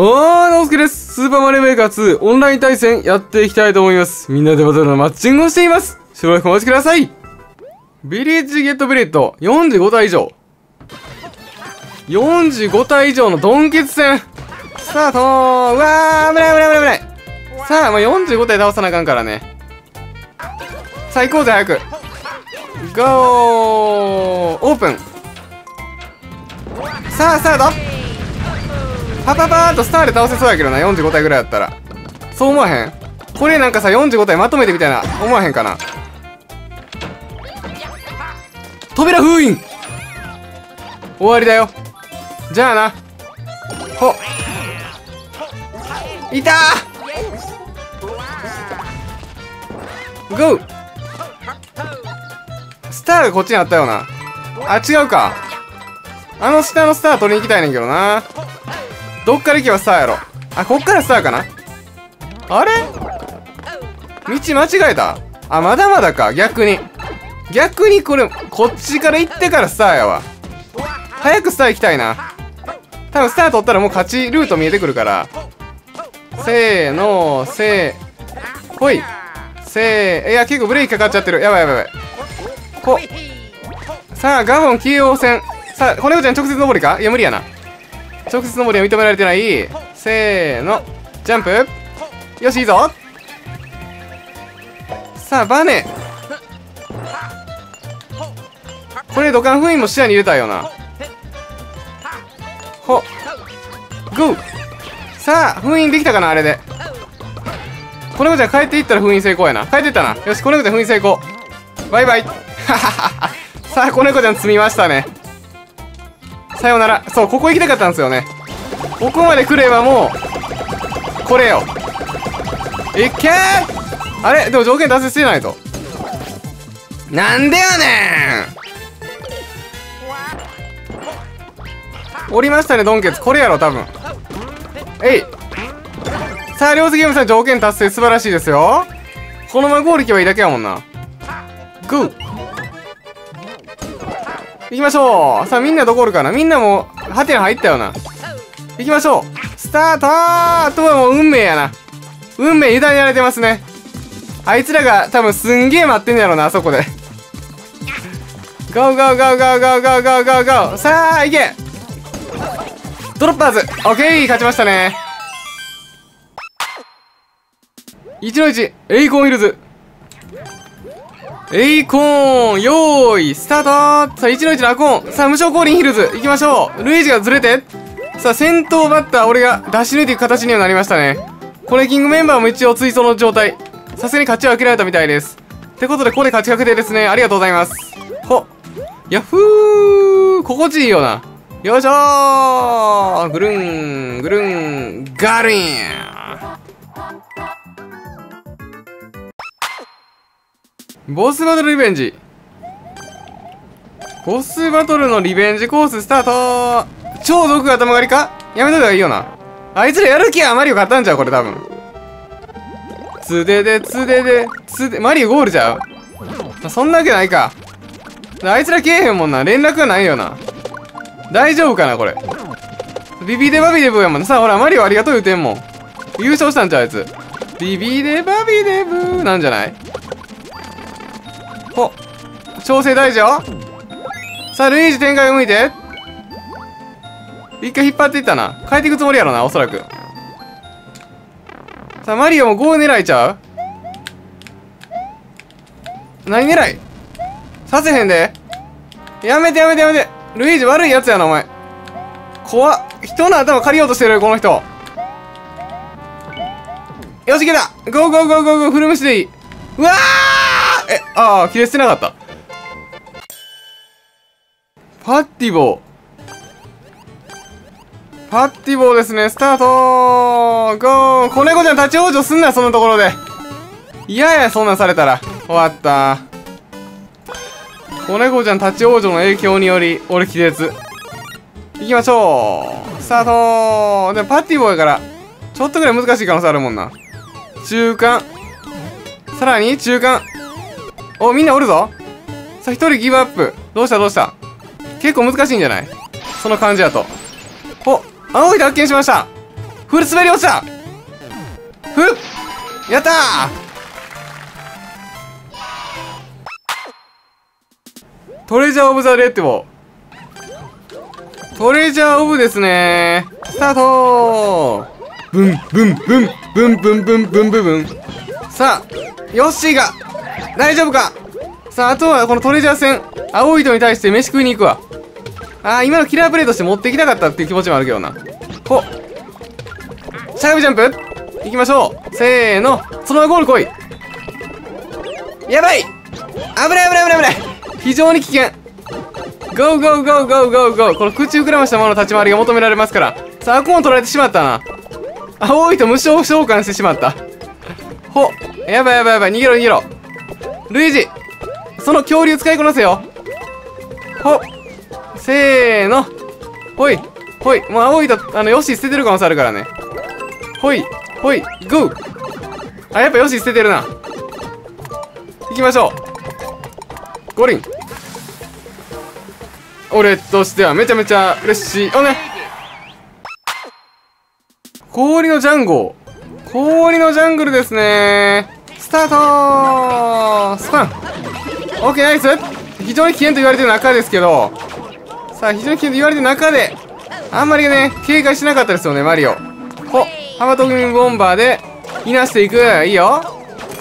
ー、のすけです。スーパーマリオメーカー2オンライン対戦やっていきたいと思います。みんなでバトルのマッチングをしています？しばらくお待ちください。ビレッジゲットブレッド45体以上。45体以上のドンケツ戦。スタートうわー、危ない危ない危ない危ない。さあ、まあ、45体倒さなあかんからね。さあ、行こうぜ、早く。ゴーオープンさあ、スタートパパパーっとスターで倒せそうやけどな45体ぐらいだったら。そう思わへん？これなんかさ45体まとめてみたいな思わへんかな？扉封印！終わりだよ。じゃあな。ほ。っいたー！ゴー！スターがこっちにあったよな。あ違うか。あの下のスター取りに行きたいねんけどな。どっから行けばスターやろ？あこっからスターかな？あれ？道間違えた？あまだまだか。逆に。逆にこれこっちから行ってからスターやわ。早くスター行きたいな。多分スター取ったらもう勝ちルート見えてくるから。せーのせー。ほい。せー。いや結構ブレーキかかっちゃってる。やばいやばいやばい。さあガボン京王線さあ子猫ちゃん直接登りか？いや無理やな。直接登りは認められてない。せーの。ジャンプ。よしいいぞ。さあバネ。これ土管封印も視野に入れたよな。ほ。ゴー。さあ封印できたかなあれで。この子ちゃん帰っていったら封印成功やな。帰っていったな。よしこの子ちゃん封印成功。バイバイ。さあこの子ちゃん積みましたね。さようなら。そうここ行きたかったんですよね。ここまで来ればもうこれよ。いけあれ？でも条件達成してないと。なんでやねん！降りましたねドンケツ。これやろ多分。えい！さあ両関ゲームさん条件達成素晴らしいですよ。このままゴール行けばいいだけやもんな。グー！行きましょう。さあみんなどこおるかな？みんなもハテナ入ったよな。行きましょう。スタートあとはもう運命やな。運命委ねられてますね。あいつらが多分すんげえ待ってんやろなあそこで。ゴーゴーゴーゴーゴーゴーゴーゴー。ゴーさあ行け。ドロッパーズ。オッケー勝ちましたね。1の1エイコンヒルズ。エイコーンよーいスタート。さあ1の1のアコーンさあ無償降臨ヒルズ行きましょう。ルイージがずれて。さあ先頭バッター俺が出し抜いていく形にはなりましたね。コレキングメンバーも一応追走の状態。さすがに勝ちは受けられたみたいです。ってことでここで勝ち確定ですね。ありがとうございます。ほ。ヤッフー。心地いいよな。よいしょー。ぐるんぐるんガリン。ボスバトルリベンジ。ボスバトルのリベンジコーススタート。超毒頭狩りか？やめといた方がいいよな。あいつらやる気はマリオ勝ったんちゃうこれ多分。つででつででつでマリオゴールちゃう？まそんなわけないか。あいつらけえへんもんな。連絡がないよな。大丈夫かなこれ。ビビデバビデブやもんな。さあほらマリオありがとう言うてんもん。優勝したんちゃうあいつ。ビビデバビデブなんじゃない？ほ調整大事よ。さあルイージ展開を向いて。一回引っ張っていったな。変えていくつもりやろなおそらく。さあマリオも5狙いちゃう。何狙い？させへんで。やめてやめてやめて。ルイージ悪いやつやなお前。怖っ。人の頭借りようとしてるこの人。よしいけた。ゴーゴーゴーゴーゴーフルムシでいい。うわー！えああ切れ捨てなかった。パッティボー。パッティボーですね。スタートゴー。子猫ちゃん立ち往生すんなそんなところで。嫌やそんなんされたら。終わった。子猫ちゃん立ち往生の影響により俺気絶行きましょう。スタートでもパッティボーやからちょっとぐらい難しい可能性あるもんな。中間。さらに中間。おみんなおるぞ。さあ一人ギブアップ。どうしたどうした？結構難しいんじゃない？その感じだと。お青いで発見しました。フル滑り落ちた。ふっ。やったー。トレジャーオブザレッドボトレジャーオブですね。スタートブンブンブンブンブンブンブンブンブン。さあヨッシーが大丈夫か？さああとはこのトレジャー戦。青い人に対して飯食いに行くわ。あー今のキラープレイとして持っていきたかったっていう気持ちもあるけどな。ほっ。シャープジャンプ。行きましょう。せーの。そのままゴール来い。やばい。危ない危ない危ない危ない。非常に危険。ゴーゴーゴーゴーゴーゴー。この口膨らましたものの立ち回りが求められますから。さあ Acorn 取られてしまったな。青いと無償召喚してしまった。ほやばいやばいやばい。逃げろ逃げろ。ルイージその恐竜使いこなせよ。ほせーの。ほいほいもう青いとあのヨッシー捨ててる可能性あるからね。ほいほいゴー。あやっぱヨッシー捨ててるな。行きましょう。五輪俺としてはめちゃめちゃ嬉しい。おね。氷のジャンゴ。氷のジャングルですねスタートスパン。オッケーナイス。非常に危険と言われてる中ですけど。さあ非常に危険と言われてる中であんまりね警戒しなかったですよねマリオ。ほハマトグミボンバーでいなしていく。いいよ。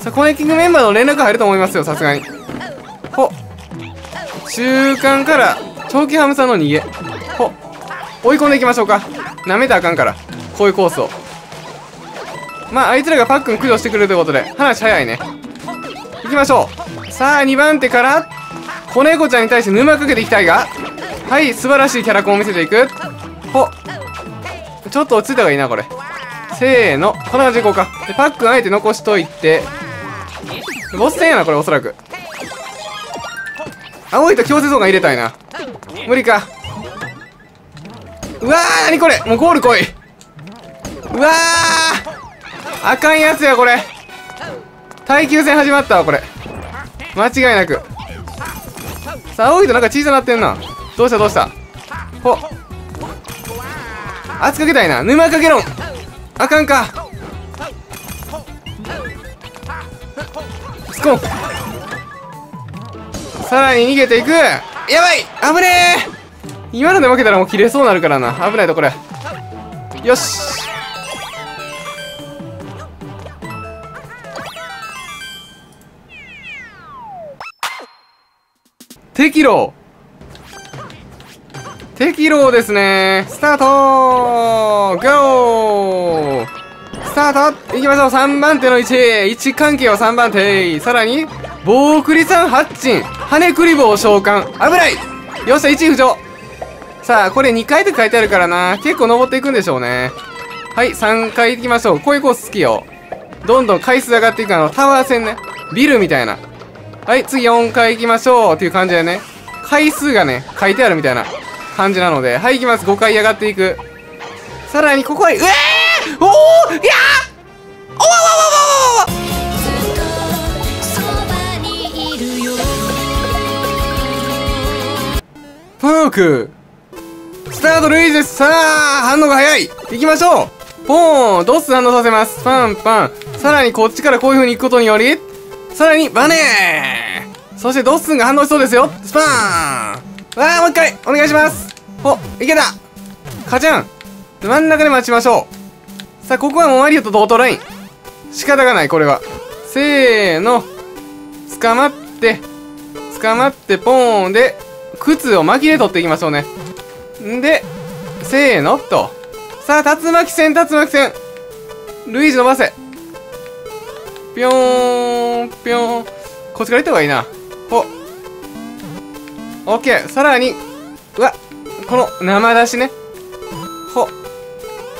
さあコネキングメンバーの連絡入ると思いますよさすがに。ほ中間から長期ハムさんの逃げ。ほ追い込んでいきましょうか。なめたらあかんから。こういうコースを。まああいつらがパックン駆除してくれるということで話早いね。行きましょう。さあ2番手から子猫ちゃんに対して沼かけていきたいがはい素晴らしいキャラコンを見せていく。ほちょっと落ち着いた方がいいなこれ。せーの。こんな感じでいこうか。でパックンあえて残しといて。ボス戦やなこれおそらく。青いと強制相関入れたいな。無理か。うわー何これ。もうゴール来い。うわあかんやつやこれ。耐久戦始まったわこれ。間違いなく。さあ青いとなんか小さなってんな。どうしたどうした？ほ。っ圧かけたいな。沼かけろん。あかんか。スコン。さらに逃げていく。やばい。危ねえ。今ので負けたらもう切れそうになるからな。危ないとこれよし。適量適量ですね。スタート。ゴー。スタート。いきましょう。3番手の1位1関係は3番手。さらに棒送りさんハッチン羽クリボー召喚。危ない。よっしゃ1位浮上。さあこれ2回って書いてあるからな。結構登っていくんでしょうね。はい3回行きましょう。こういうコース好きよ。どんどん回数上がっていくあの。タワー戦ね。ビルみたいな。はい次4回行きましょうっていう感じでね。回数がね書いてあるみたいな感じなので。はい行きます。5回上がっていく。さらにここはうえー!おおいやー!おわわわわわわそばにいるよフォークスタートルイージですさあ反応が早い。行きましょう。ポーンドス反応させます。パンパン。さらにこっちからこういう風に行くことによりさらにバネー!そしてドッスンが反応しそうですよ。スパーン。わあもう一回。お願いします。おいけた。カチャン。真ん中で待ちましょう。さあここはもうマリオと同等ライン。仕方がないこれは。せーの。捕まって。捕まってポーンで靴を巻きで取っていきましょうね。んでせーの。と。さあ竜巻戦竜巻戦ルイージ伸ばせぴょーんぴょーん。こっちから行った方がいいな。ほオッケーさらに。うわこの生出しね。ほ。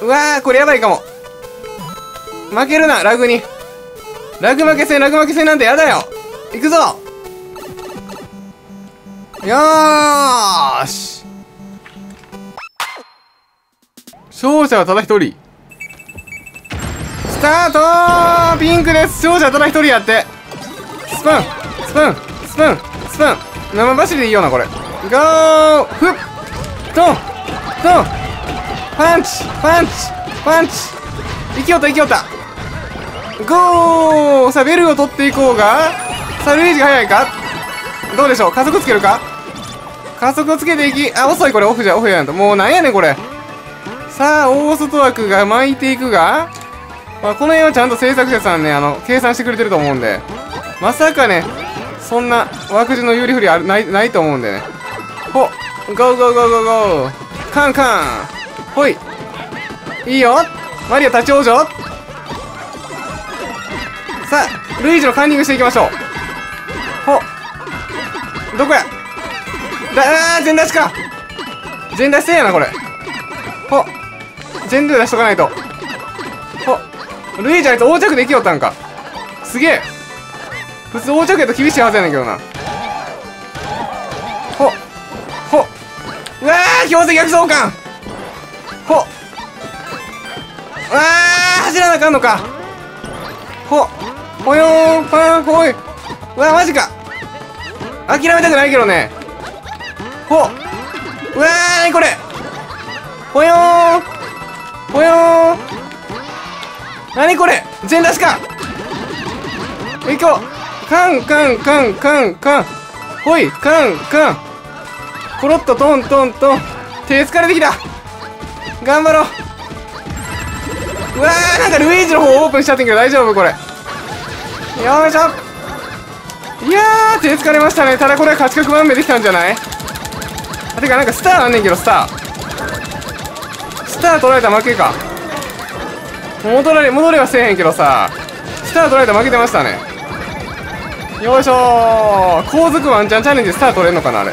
うわーこれやばいかも。負けるなラグに。ラグ負け戦ラグ負け戦なんてやだよ。行くぞ。よーし。勝者はただ一人。スタートピンクです。勝者はただ一人やって。スプーンスプーン。スプーンスプーン。生走りでいいよなこれ。ゴーフッ。トントン。パンチパンチパンチ。生きよった生きよった。ゴー。さあベルを取っていこうが。さあルイージが速いか？どうでしょう？加速つけるか？加速をつけていき。あ遅いこれ。オフじゃオフやんと。もうなんやねんこれ。さあ大外枠が巻いていくが、まあ、この辺はちゃんと制作者さんねあの計算してくれてると思うんで。まさかねそんな枠順の有利不利あるないないと思うんでね。ほゴーゴーゴーゴーゴー。カンカン。ほい。いいよ。マリオ立ち往生。さあルイージのカンニングしていきましょう。ほ。どこや？だあ全出しか全出しせんやなこれ。ほ。全部出しとかないと。ほ。ルイージあいつ横着できよったんか。すげえ。普通横着やと厳しいはずやねんけどな。ほっ。ほっ。うわー強制逆走感ほっ。うわー走らなあかんのか。ほっ。ほよーんパンほい。うわマジか。諦めたくないけどね。ほっ。うわー何これ。ほよーん。ほよーん。何これ。全出しか。いこう。カンカンカンカンカン。ほいカンカン。コロッとトントントン。手疲れてきた。頑張ろう。うわーなんかルイージの方オープンしちゃってんけど大丈夫？これ。よいしょ。いやー手疲れましたね。ただこれは勝ち確満目できたんじゃない？あてかなんかスターあんねんけどスター。スター取られたら負けか。戻れ戻れはせえへんけどさ。スター取られたら負けてましたね。よいしょー。後続ワンチャンチャレンジスター取れんのかなあれ。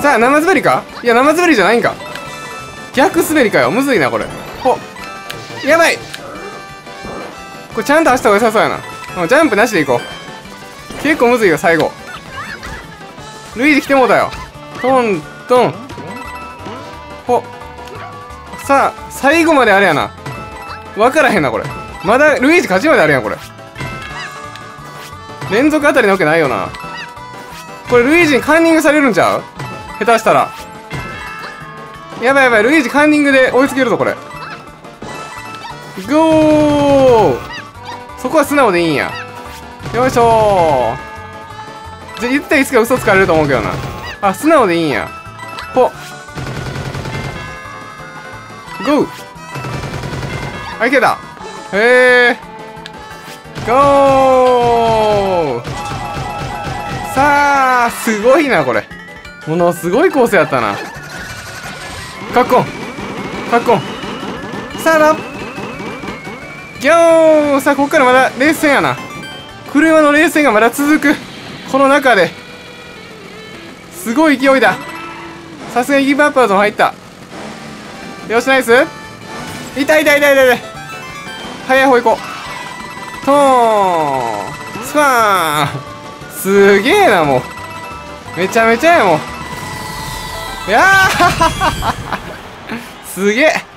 さあ生滑りか？いや生滑りじゃないんか。逆滑りかよ。むずいなこれ。ほ。やばい。これちゃんと走った方が良さそうやな。ジャンプなしでいこう。結構むずいよ最後。ルイージ来てもうたよ。トントン。ほ。さあ最後まであれやな。分からへんなこれ。まだルイージ勝ちまであるやんこれ。連続あたりなわけないよな。これルイージにカンニングされるんちゃう？下手したら。やばいやばいルイージカンニングで追いつけるぞこれ。ゴー！そこは素直でいいんや。よいしょー。じゃ言ったらいつか嘘つかれると思うけどな。あ素直でいいんや。ほ。ゴー。あいけたへえゴー。さあすごいなこれ。ものすごい構成やったな。カッコン。カッコン。さあなギョー。さあここからまだレース戦やな。車のレース戦がまだ続く。この中で。すごい勢いだ。さすがにギブアップだぞ入った。よしナイス。い痛い痛い痛い痛い。早い方行こう。トーン。スパーン。すげえなもう。めちゃめちゃやもう。いやーすげえ。